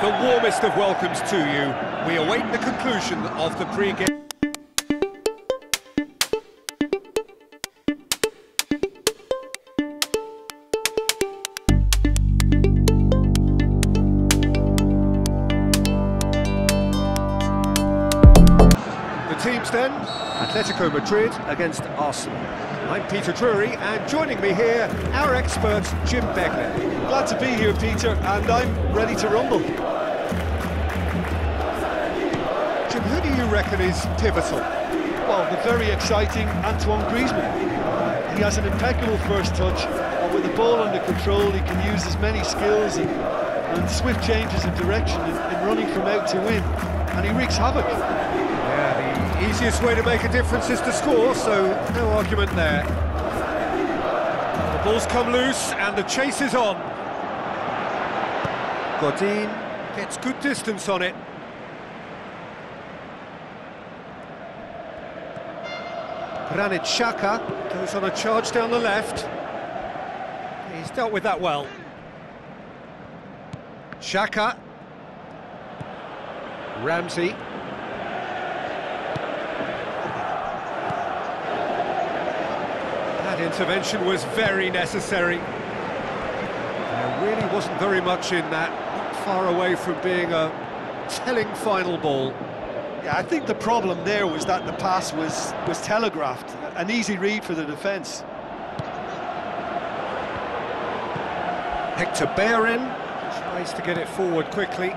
The warmest of welcomes to you. We await the conclusion of the pre-game. The teams then, Atletico Madrid against Arsenal. I'm Peter Drury, and joining me here, our expert, Jim Beglin. Glad to be here, Peter, and I'm ready to rumble. Reckon is pivotal? Well, the very exciting Antoine Griezmann. He has an impeccable first touch, and with the ball under control, he can use his many skills and, swift changes of direction in, in running from out to in, and he wreaks havoc. Yeah, the easiest way to make a difference is to score, so no argument there. The ball's come loose, and the chase is on. Godin gets good distance on it. Granit Xhaka goes on a charge down the left. He's dealt with that well. Xhaka. Ramsey. That intervention was very necessary. There really wasn't very much in that, not far away from being a telling final ball. Yeah, I think the problem there was that the pass was, was telegraphed, an easy read for the defence. Hector Bellerin tries to get it forward quickly.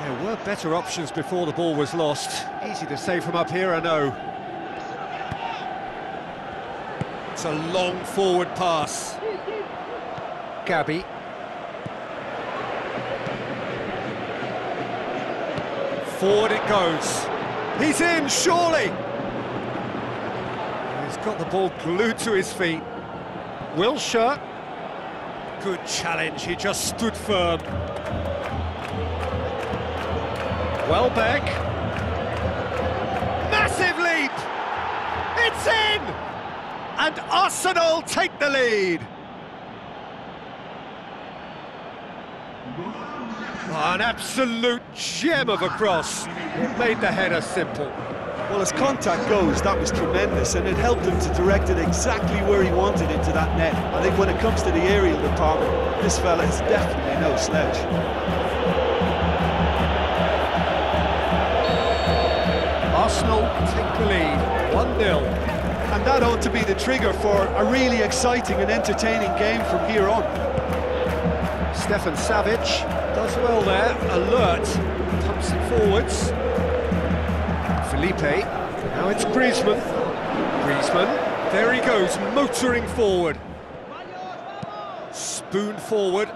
There were better options before the ball was lost. Easy to say from up here, I know. It's a long forward pass. Gabi. Forward it goes. He's in, surely! He's got the ball glued to his feet. Wilshere. Good challenge, he just stood firm. Welbeck. Massive leap! It's in! And Arsenal take the lead. Oh, an absolute gem of a cross. It made the header simple. Well, as contact goes, that was tremendous, and it helped him to direct it exactly where he wanted into that net. I think when it comes to the aerial department, this fella is definitely no slouch. Arsenal take the lead, 1-0. And that ought to be the trigger for a really exciting and entertaining game from here on. Stefan Savic does well there, alert, pumps it forwards. Felipe, now it's Griezmann. Griezmann, there he goes, motoring forward. Spoon forward.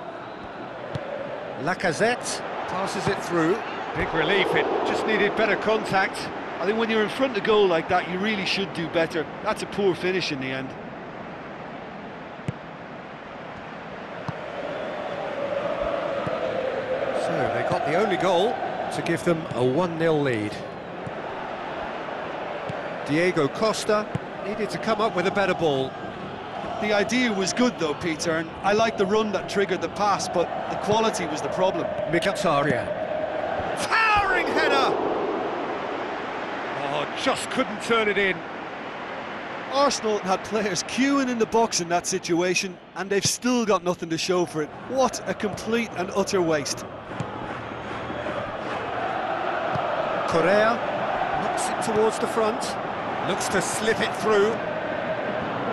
Lacazette passes it through. Big relief, it just needed better contact. I think when you're in front of goal like that, you really should do better. That's a poor finish in the end. So they got the only goal to give them a 1-0 lead. Diego Costa needed to come up with a better ball. The idea was good though, Peter, and I like the run that triggered the pass, but the quality was the problem. Mkhitaryan. Towering header! Oh, just couldn't turn it in. Arsenal had players queuing in the box in that situation, and they've still got nothing to show for it. What a complete and utter waste. Correa knocks it towards the front, looks to slip it through.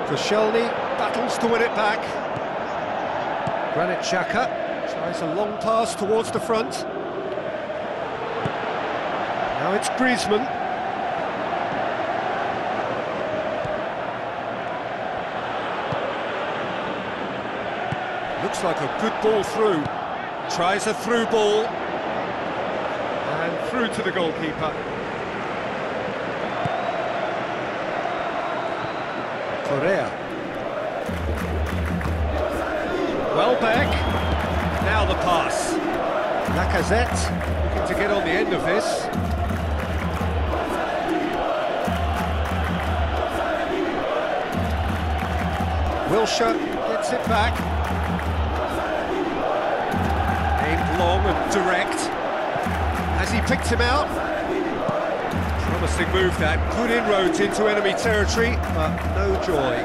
Koscielny battles to win it back. Granit Xhaka tries a long pass towards the front. Now it's Griezmann. Looks like a good ball through. Tries a through ball. Through to the goalkeeper. Correa. Welbeck. Now the pass. Lacazette looking to get on the end of this. Wilshere gets it back. A long and direct. Has he picked him out? Promising move that. Good inroads into enemy territory, but no joy.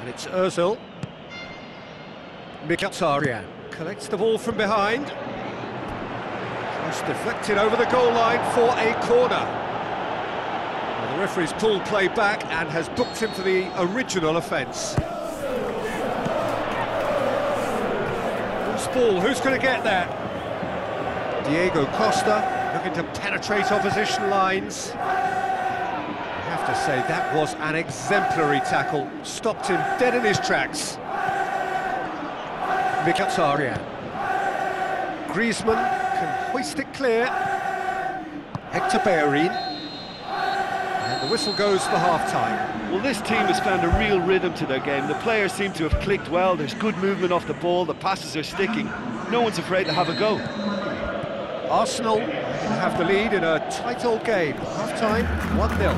And it's Ozil. Mkhitaryan collects the ball from behind. Cross deflected over the goal line for a corner. The referee's pulled play back and has booked him for the original offence. Loose ball, who's going to get that? Diego Costa looking to penetrate opposition lines. I have to say, that was an exemplary tackle. Stopped him dead in his tracks. Mkhitaryan. Griezmann can hoist it clear. Hector Bellerin. And the whistle goes for half-time. Well, this team has found a real rhythm to their game. The players seem to have clicked well. There's good movement off the ball. The passes are sticking. No one's afraid to have a go. Arsenal have the lead in a tight old game. Half-time, 1-0.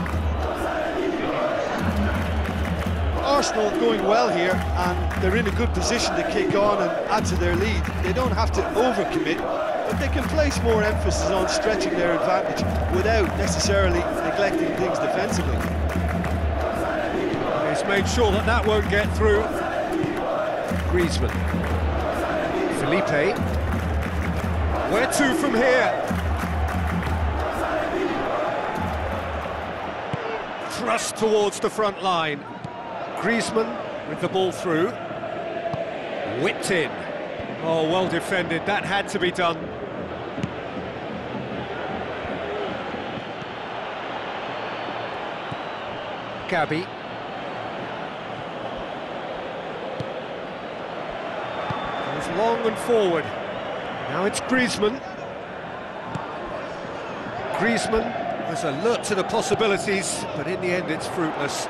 Arsenal going well here and they're in a good position to kick on and add to their lead. They don't have to overcommit, but they can place more emphasis on stretching their advantage without necessarily neglecting things defensively. He's made sure that that won't get through. Griezmann. Felipe. Where to from here? Thrust towards the front line. Griezmann with the ball through. Whipped in. Oh, well defended. That had to be done. Gabi. Goes long and forward. Now it's Griezmann. Griezmann was alert to the possibilities, but in the end it's fruitless.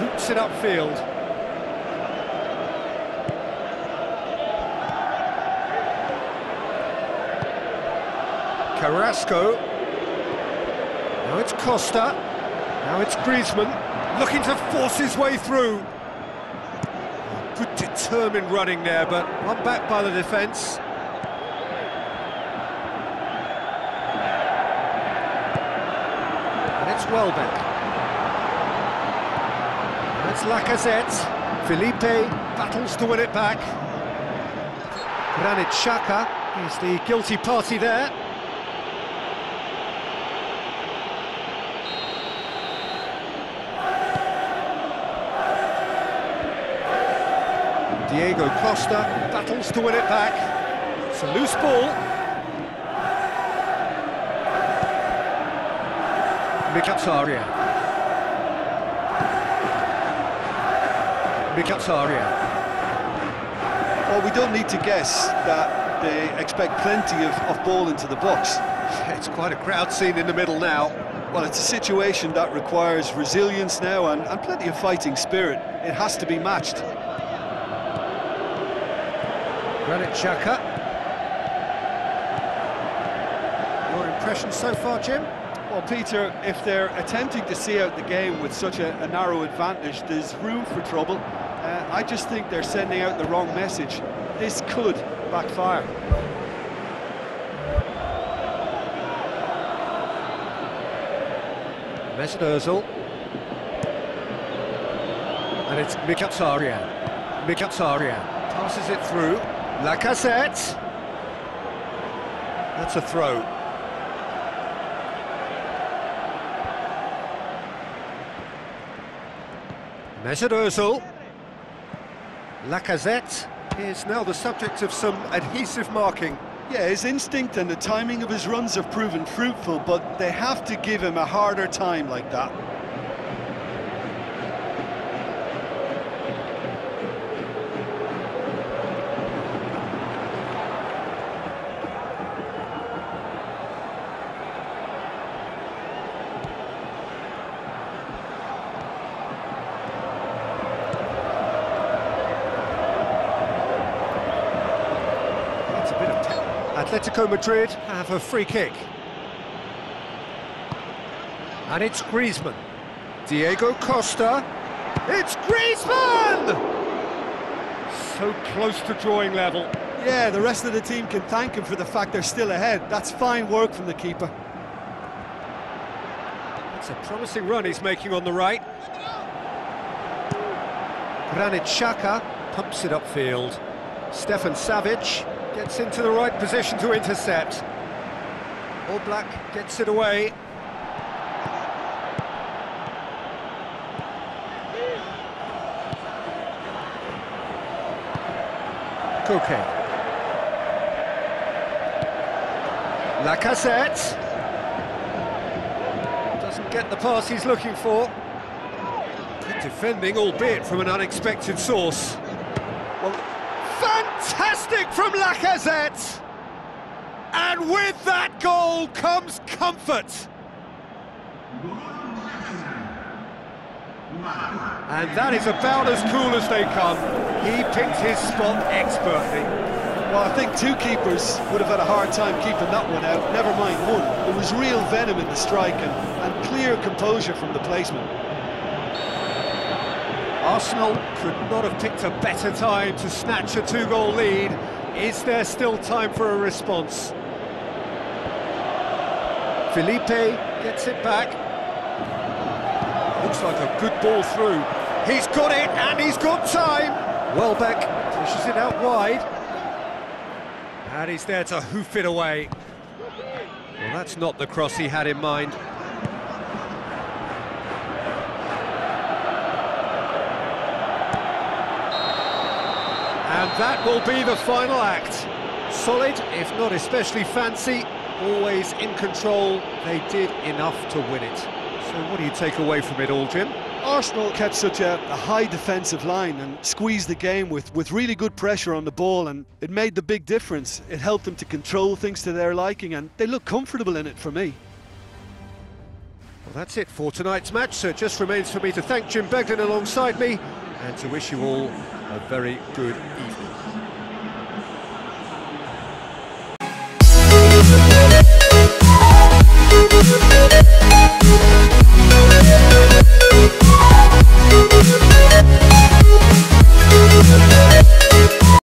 Boots it upfield. Carrasco. Now it's Costa. Now it's Griezmann, looking to force his way through. Good determined running there, but one back by the defence. And it's Welbeck. That's Lacazette. Felipe battles to win it back. Granit Xhaka is the guilty party there. Diego Costa battles to win it back. It's a loose ball. Mkhitaryan. Mkhitaryan. Well, we don't need to guess that they expect plenty of, of ball into the box. It's quite a crowd scene in the middle now. Well, it's a situation that requires resilience now and, and plenty of fighting spirit. It has to be matched. Granit Xhaka. Your impression so far, Jim? Well, Peter, if they're attempting to see out the game with such a, a narrow advantage, there's room for trouble. Uh, I just think they're sending out the wrong message. This could backfire. Mesut Ozil. And it's Mkhitaryan. Mkhitaryan passes it through. Lacazette. That's a throw. Mesut Ozil. Lacazette is now the subject of some adhesive marking. Yeah, his instinct and the timing of his runs have proven fruitful, but they have to give him a harder time like that. Atletico Madrid have a free kick. And it's Griezmann. Diego Costa. It's Griezmann! So close to drawing level. Yeah, the rest of the team can thank him for the fact they're still ahead. That's fine work from the keeper. It's a promising run he's making on the right. Granit Xhaka pumps it upfield. Stefan Savic gets into the right position to intercept. All Black gets it away. Koke. Lacazette. Doesn't get the pass he's looking for. Good defending, albeit from an unexpected source. Fantastic from Lacazette! And with that goal comes comfort. And that is about as cool as they come. He picked his spot expertly. Well, I think two keepers would have had a hard time keeping that one out, never mind one. There was real venom in the strike and, and clear composure from the placement. Arsenal could not have picked a better time to snatch a two-goal lead. Is there still time for a response? Felipe gets it back. Looks like a good ball through. He's got it, and he's got time. Welbeck pushes it out wide. And he's there to hoof it away. Well, that's not the cross he had in mind. And that will be the final act. Solid, if not especially fancy, always in control. They did enough to win it. So what do you take away from it all, Jim? Arsenal kept such a, a, high defensive line and squeezed the game with, with really good pressure on the ball and it made the big difference. It helped them to control things to their liking and they look comfortable in it for me. Well, that's it for tonight's match, so it just remains for me to thank Jim Beglin alongside me and to wish you all a very good evening.